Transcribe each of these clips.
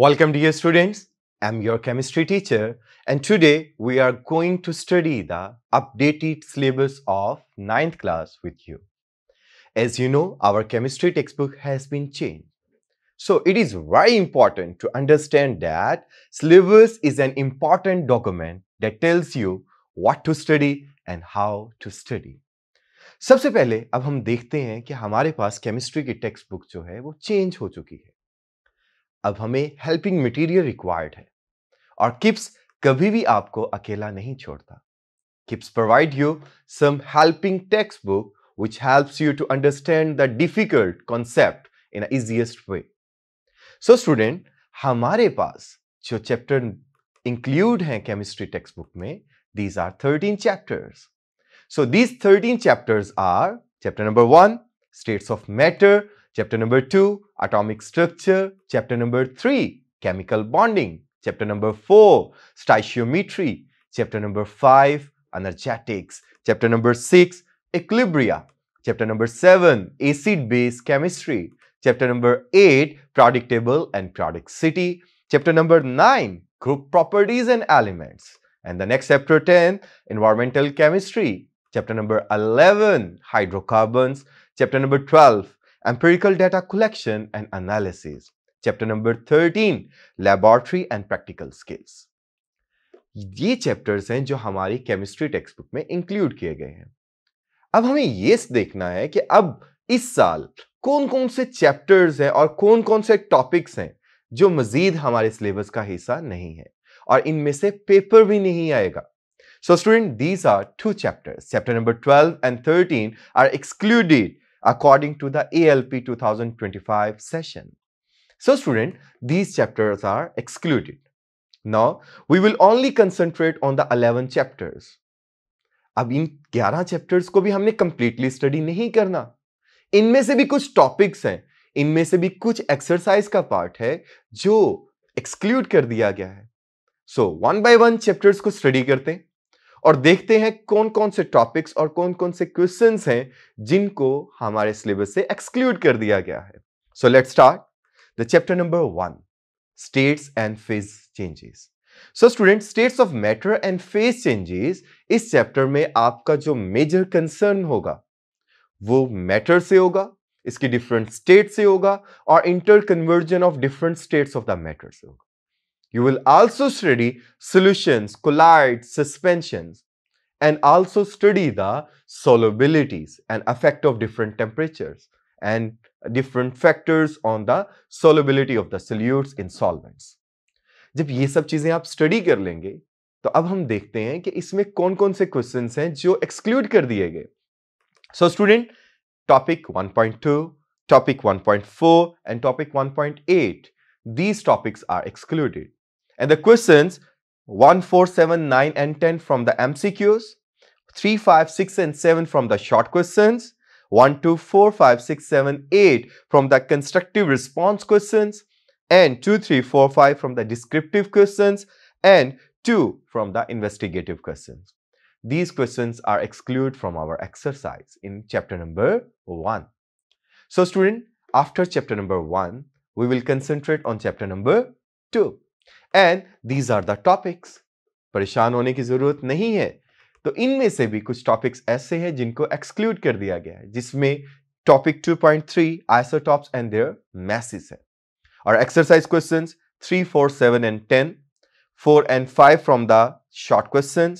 Welcome dear students. I'm your chemistry teacher and today we are going to study the updated syllabus of 9th class with you. As you know, our chemistry textbook has been changed. So it is very important to understand that syllabus is an important document that tells you what to study and how to study. सबसे पहले अब हम देखते हैं कि हमारे पास chemistry की टेक्स्ट बुक जो है वो चेंज हो चुकी है अब हमें हेल्पिंग मटेरियल रिक्वायर्ड है। और किप्स कभी भी आपको अकेला नहीं छोड़ता। KIPS provide you some helping textbook which helps you to understand the difficult concept in easiest way so student हमारे पास जो चैप्टर इंक्लूड हैं केमिस्ट्री टेक्स्ट बुक में these are thirteen chapters so these thirteen chapters are chapter number one states of matter Chapter number 2, atomic structure. Chapter number 3, chemical bonding. Chapter number 4, stoichiometry. Chapter number 5, energetics. Chapter number 6, equilibria. Chapter number 7, acid-base chemistry. Chapter number 8, periodic table and periodicity. Chapter number 9, group properties and elements. And the next chapter 10, environmental chemistry. Chapter number 11, hydrocarbons. Chapter number 12, empirical data collection and analysis. Chapter number 13 laboratory and practical skills. ये chapters हैं जो हमारी chemistry textbook में include किए गए हैं। अब हमें ये देखना है कि अब इस साल कौन कौन से चैप्टर्स हैं और कौन कौन से टॉपिक्स हैं जो मजीद हमारे सिलेबस का हिस्सा नहीं है और इनमें से पेपर भी नहीं आएगा। So student these are two chapters chapter number twelve and thirteen are excluded according to the ALP 2025 session. So student, these chapters are excluded. Now, we will only concentrate on the 11 chapters. अब इन 11 chapters को भी हमने completely study नहीं करना इनमें से भी कुछ टॉपिक्स हैं इनमें से भी कुछ एक्सरसाइज का पार्ट है जो एक्सक्लूड कर दिया गया है so one by one chapters को स्टडी करते हैं और देखते हैं कौन कौन से टॉपिक्स और कौन कौन से क्वेश्चन हैं जिनको हमारे सिलेबस से एक्सक्लूड कर दिया गया है। So let start the chapter number one states and phase changes so student states of matter and phase changes इस चैप्टर में आपका जो मेजर कंसर्न होगा, वो मैटर से होगा, इसकी डिफरेंट स्टेट से होगा और interconversion of different states of the matter से होगा। You will also study solutions, colloids, suspensions, and also study the solubilities and effect of different temperatures and different factors on the solubility of the solutes in solvents. जब ये सब चीज़ें आप study कर लेंगे तो अब हम देखते हैं कि इसमें कौन कौन से क्वेश्चन हैं जो एक्सक्लूड कर दिए गए So student, topic 1.2, topic 1.4 and topic 1.8 these topics are excluded. And the questions 1, 4, 7, 9 and 10 from the MCQs, 3, 5, 6 and 7 from the short questions, 1, 2, 4, 5, 6, 7, 8 from the constructive response questions, and 2, 3, 4, 5 from the descriptive questions, and 2 from the investigative questions. These questions are excluded from our exercise in chapter number 1. So student, after chapter number 1, we will concentrate on chapter number 2. And these are the topics परेशान होने की ज़रूरत नहीं है। तो इनमें से भी कुछ टॉपिक्स ऐसे हैं जिनको एक्सक्लूड कर दिया गया है, जिसमें topic 2.3 isotopes and their masses है। और exercise question three four seven and ten four and five from the short question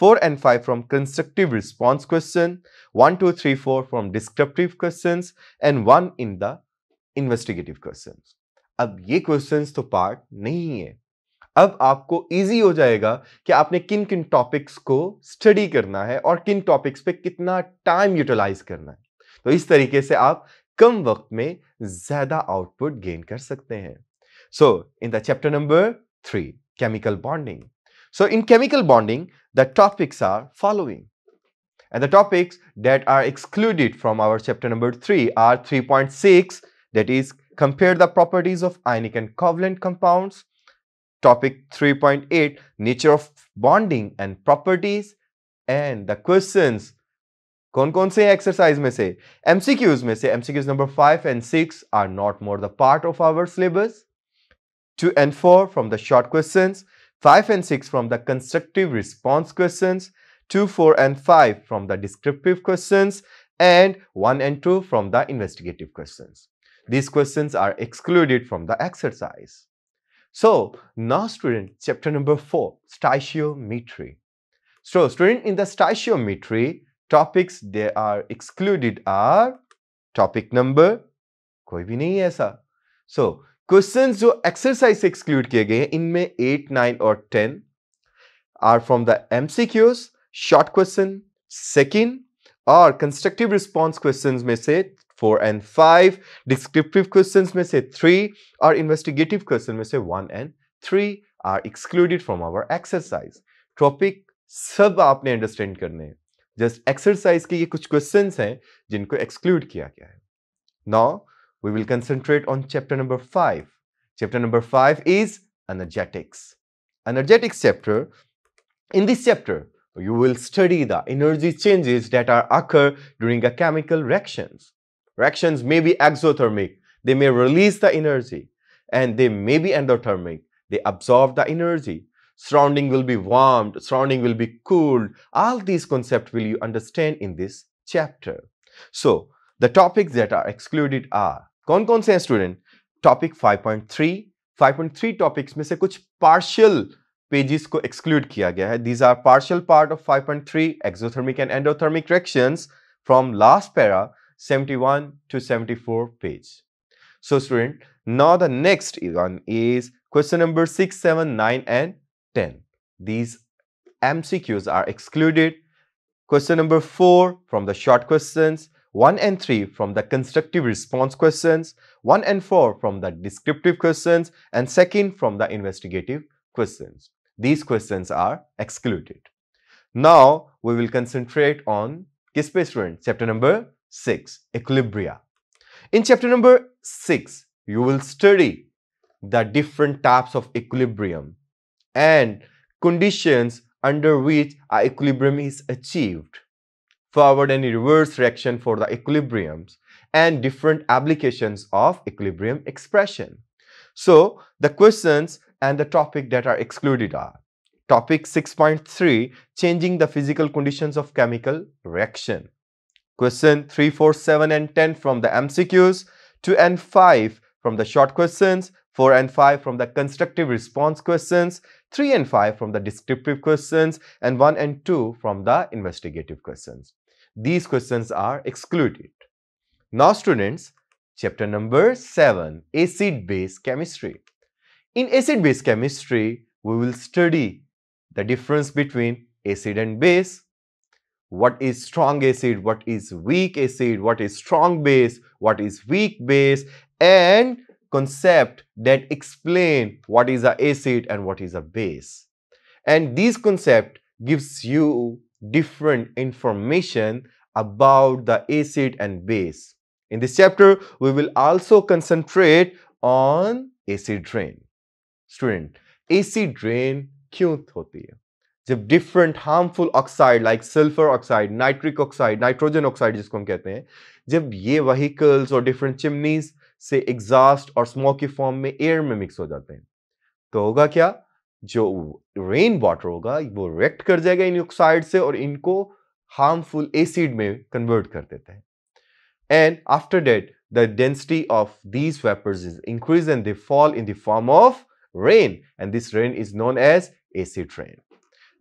four and five from constructive response question one two three four from descriptive question and one in the investigative question अब ये question तो part नहीं है। अब आपको easy हो जाएगा कि आपने किन किन टॉपिक्स को स्टडी करना है और किन टॉपिक्स पे कितना टाइम यूटिलाइज करना है। तो इस तरीके से आप कम वक्त में ज़्यादा आउटपुट गेन कर सकते हैं। So in the chapter number three chemical bonding so in chemical bonding the topics are following And the topics that are excluded from our chapter number 3 are 3.6 that is, compare the properties of ionic and covalent compounds topic 3.8 nature of bonding and properties and the questions कौन कौन से exercise में से MCQs में से MCQs number five and six are not more the part of our syllabus 2 and 4 from the short questions, 5 and 6 from the constructive response questions, 2, 4 and 5 from the descriptive questions, and 1 and 2 from the investigative questions. These questions are excluded from the exercise. So, now student, chapter number 4, stoichiometry. So, student, in the stoichiometry, topics they are excluded are topic number कोई भी नहीं है ऐसा so, questions जो exercise से exclude किए गए हैं इनमें 8, 9 और 10 are from the MCQs short question second और कंस्ट्रक्टिव रिस्पॉन्स क्वेश्चंस में से four and five descriptive questions में से थ्री और इन्वेस्टिगेटिव क्वेश्चन में से one and three are excluded from our exercise topic सब आपने अंडरस्टैंड करने हैं जस्ट एक्सरसाइज के ये कुछ क्वेश्चंस हैं जिनको एक्सक्लूड किया गया है now we will concentrate on chapter number 5. Chapter number 5 is energetics. Energetics chapter, in this chapter, you will study the energy changes that are occur during a chemical reactions. Reactions may be exothermic, they may release the energy, and they may be endothermic, they absorb the energy. Surrounding will be warmed, surrounding will be cooled. All these concepts will you understand in this chapter. So, the topics that are excluded are कौन कौन से हैं student topic 5.3 5.3 topics में से कुछ partial pages को exclude किया गया है these are partial part of 5.3 exothermic and endothermic reactions from last para 71 to 74 page. So student, now the next one is question number 6, 7, 9 and 10. These MCQs are excluded. Question number 4 from the short questions. 1 and 3 from the constructive response questions, 1 and 4 from the descriptive questions, and second from the investigative questions. These questions are excluded. Now, we will concentrate on kiss student, chapter number 6, Equilibria. In chapter number 6, you will study the different types of equilibrium and conditions under which a equilibrium is achieved forward and reverse reaction for the equilibriums and different applications of equilibrium expression. So, the questions and the topic that are excluded are Topic 6.3 Changing the physical conditions of chemical reaction. Question 3, 4, 7 and 10 from the MCQs, 2 and 5 from the short questions, 4 and 5 from the constructive response questions, 3 and 5 from the descriptive questions, and 1 and 2 from the investigative questions. These questions are excluded. Now students, chapter number 7, acid-base chemistry. In acid-base chemistry, we will study the difference between acid and base, what is strong acid, what is weak acid, what is strong base, what is weak base, and concept that explain what is a acid and what is a base. And this concept gives you different information about the acid and base. In this chapter, we will also concentrate on acid rain. Student, acid rain क्यों होती है जब different harmful oxide like sulphur oxide nitric oxide nitrogen oxide जिसको हम कहते हैं, जब ये वहीकल्स और डिफरेंट चिमनीज से एग्जॉस्ट और स्मोक की फॉर्म में एयर में मिक्स हो जाते हैं तो होगा क्या? जो रेन वाटर होगा, वो रिएक्ट कर जाएगा इन ऑक्साइड से और इनको हार्मफुल एसिड में कन्वर्ट कर देते हैं। And after that the density of these vapors is increased and they fall in the form of rain. And this rain is known as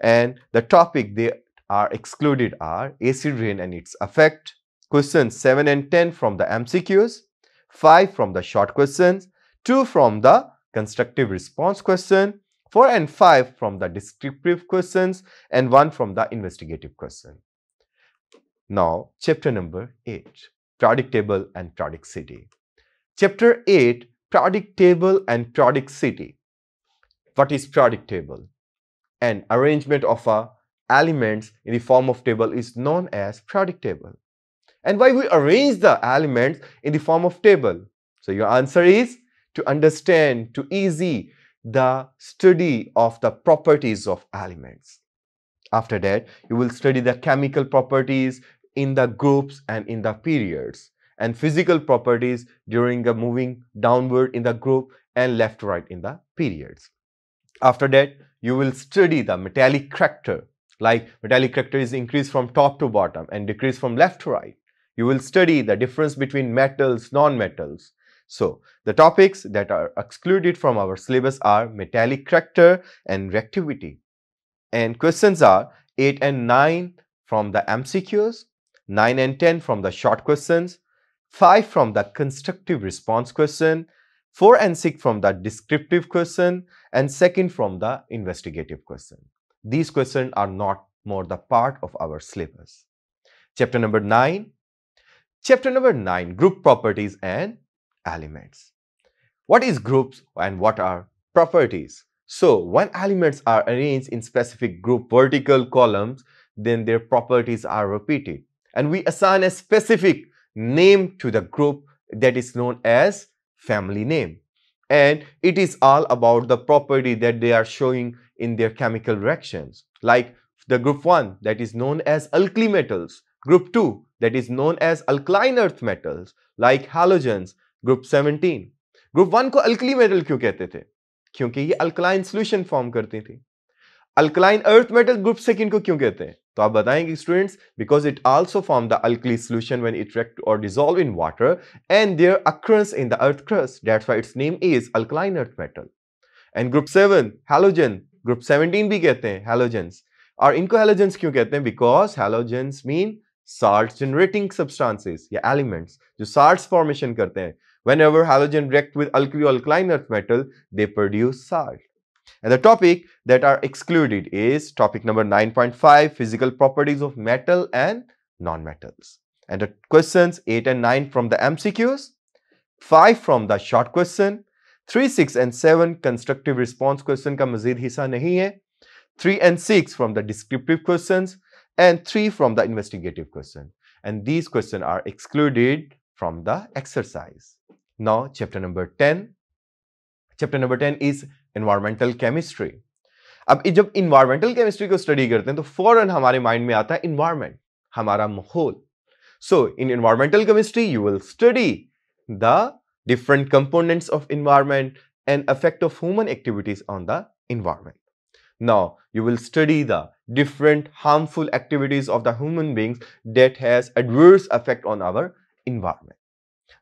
and the topic they are excluded are acid rain and its effect questions 7 and 10 from the mcqs 5 from the short questions 2 from the constructive response question 4 and 5 from the descriptive questions and 1 from the investigative question now, chapter number 8 Periodic Table and Periodicity. Chapter 8 Periodic Table and Periodicity. What is periodic table? An arrangement of uh, elements in the form of table is known as periodic table. And why we arrange the elements in the form of table? So, your answer is to understand, to easy the study of the properties of elements. After that, you will study the chemical properties, in the groups and in the periods and physical properties during the moving downward in the group and left right in the periods. After that, you will study the metallic character, like metallic character is increased from top to bottom and decreased from left to right. You will study the difference between metals, non-metals. So, the topics that are excluded from our syllabus are metallic character and reactivity. And questions are 8 and 9 from the MCQs, 9 and 10 from the short questions, 5 from the constructive response question, 4 and 6 from the descriptive question, and second from the investigative question. These questions are not more the part of our syllabus. Chapter number 9. Chapter number 9, Group Properties and Elements. What is groups and what are properties? So, when elements are arranged in specific group vertical columns, then their properties are repeated. And we assign a specific name to the group that is known as family name. And it is all about the property that they are showing in their chemical reactions. Like the group 1 that is known as alkali metals, group 2 that is known as alkaline earth metals like halogens, group 17. Group 1 को alkali metal क्यों कहते थे क्योंकि ये alkaline solution form करती थी alkaline earth metal group second को क्यों कहते हैं तो आप बताएंगे students because it also form the alkali solution when it react और dissolve in water and there अक्रंस in the earth crust that's why it's name is alkaline earth metal and group 7 halogen group 17 भी कहते हैं halogens और इनको halogens क्यों कहते हैं because halogens mean salt generating substances या एलिमेंट्स जो साल्ट्स फॉर्मेशन करते हैं Whenever halogen react with alkali or alkaline earth metal, they produce salt. and the topic that are excluded is topic number 9.5, physical properties of metal and non-metals. And the questions 8 and 9 from the MCQs, 5 from the short question, 3, 6 and 7 constructive response question ka mazid hissa nahi hai, 3 and 6 from the descriptive questions, and 3 from the investigative question. And these questions are excluded from the exercise. Now, chapter number 10. Chapter number 10 is environmental chemistry. अब जब environmental chemistry को study करते हैं तो फौरन हमारे mind में आता है इन्वायरमेंट हमारा माहौल so in environmental chemistry you will study the different components of environment and effect of human activities on the environment. Now, you will study the different harmful activities of the human beings that has adverse effect on our environment.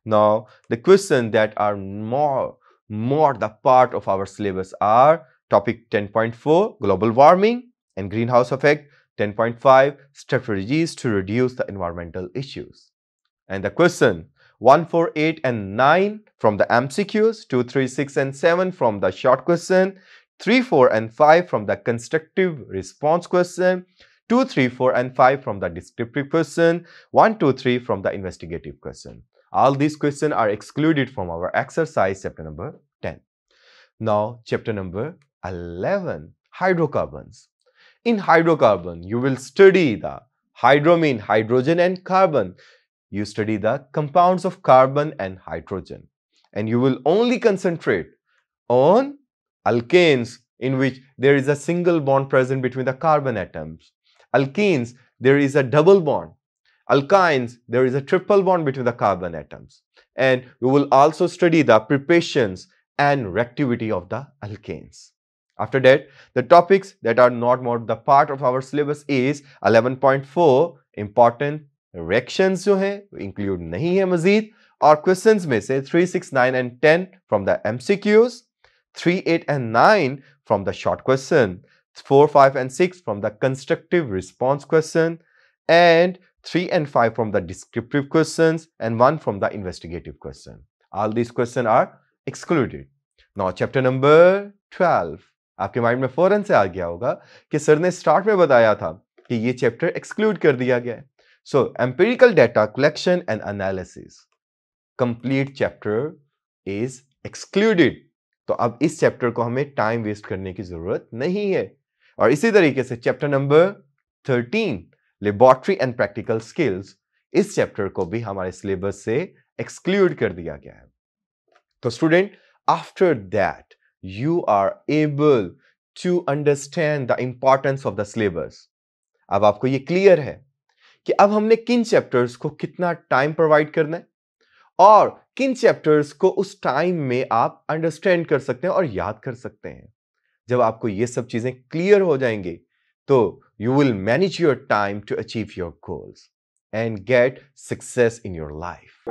Now, the questions that are more, more the part of our syllabus are topic 10.4 global warming and greenhouse effect, 10.5 strategies to reduce the environmental issues. And the question 1, 4, 8 and 9 from the MCQs, 2, 3, 6 and 7 from the short question, 3, 4 and 5 from the constructive response question, 2, 3, 4 and 5 from the descriptive question, 1, 2, 3 from the investigative question. All these questions are excluded from our exercise chapter number 10. Now, chapter number 11, hydrocarbons. In hydrocarbon, you will study the hydromine, hydrogen and carbon. You study the compounds of carbon and hydrogen. And you will only concentrate on alkanes in which there is a single bond present between the carbon atoms. Alkenes, there is a double bond alkynes, there is a triple bond between the carbon atoms. And we will also study the preparations and reactivity of the alkanes. After that, the topics that are not more the part of our syllabus is 11.4 important reactions जो हैं include नहीं है मजीद और questions में से 3, 6, 9 and 10 from the MCQs, 3, 8 and 9 from the short question, 4, 5 and 6 from the constructive response question and 3 and 5 from the descriptive questions and 1 from the investigative question. All these questions are excluded. Now, chapter number 12. आपके mind में फ़ौरन से आ गया होगा कि sir ने start में बताया था कि ये चैप्टर एक्सक्लूड कर दिया गया है so empirical data collection and analysis complete chapter is excluded तो अब इस चैप्टर को हमें टाइम वेस्ट करने की ज़रूरत नहीं है और इसी तरीके से chapter number thirteen laboratory and practical skills इस चैप्टर को भी हमारे सिलेबस से एक्सक्लूड कर दिया गया है। तो student after that you are able to understand the importance of the syllabus अब आपको ये क्लियर है कि अब हमने किन चैप्टर्स को कितना टाइम प्रोवाइड करना है और किन चैप्टर्स को उस टाइम में आप अंडरस्टैंड कर सकते हैं और याद कर सकते हैं। जब आपको ये सब चीज़ें क्लियर हो जाएँगे So you will manage your time to achieve your goals and get success in your life.